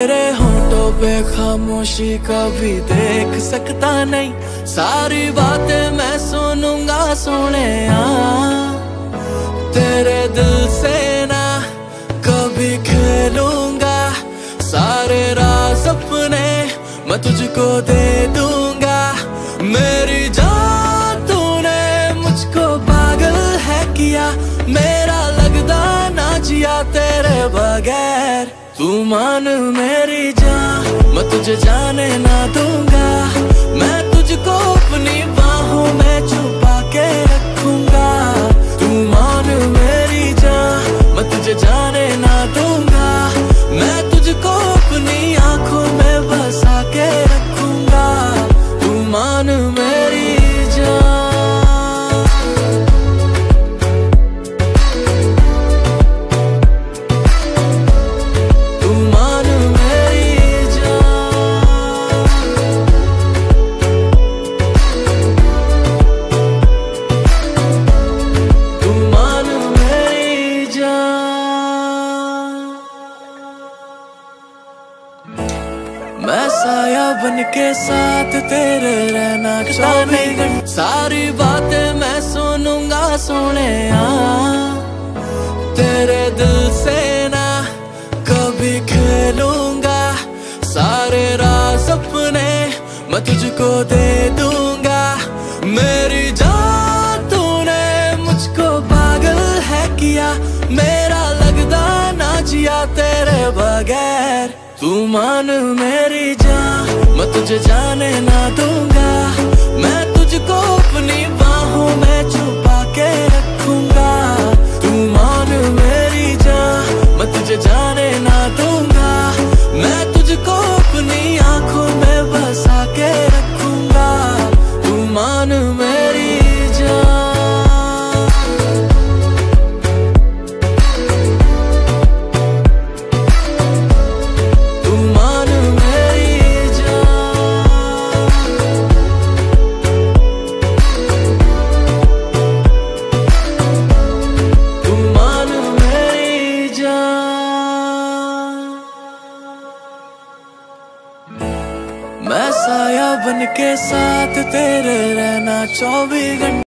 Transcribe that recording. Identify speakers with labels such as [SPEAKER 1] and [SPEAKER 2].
[SPEAKER 1] तेरे होठों पे खामोशी कभी देख सकता नहीं। सारी बातें मैं सुनूँगा सोने तेरे दिल से ना कभी खेलूँगा। सारे राज अपने मैं तुझको दे दूँगा। मेरी जान तूने मुझको पागल है किया। मेरा लगदा ना जिया तेरे बगैर। तू मान मेरी जान, मैं तुझे जाने ना दूँगा। मैं तुझको अपनी बाहों में छुपा के रखूँगा। तू मान मेरी जान, मैं तुझे जाने ना दूँगा। मैं तुझको अपनी आँखों में बसा के रखूँगा। तू मान मेरी मैं साया बन के साथ तेरे रहना सारी बातें मैं सुनूँगा सुने तेरे दिल से ना कभी खेलूँगा। सारे राज अपने मैं तुझको दे दूँगा। मेरी जान तूने मुझको पागल है किया। मेरा लगदा ना जिया तेरे बगैर। तू मान मेरी जान मैं तुझे जाने ना दूँगा। साया बन के साथ तेरे रहना चौबीस घंटे।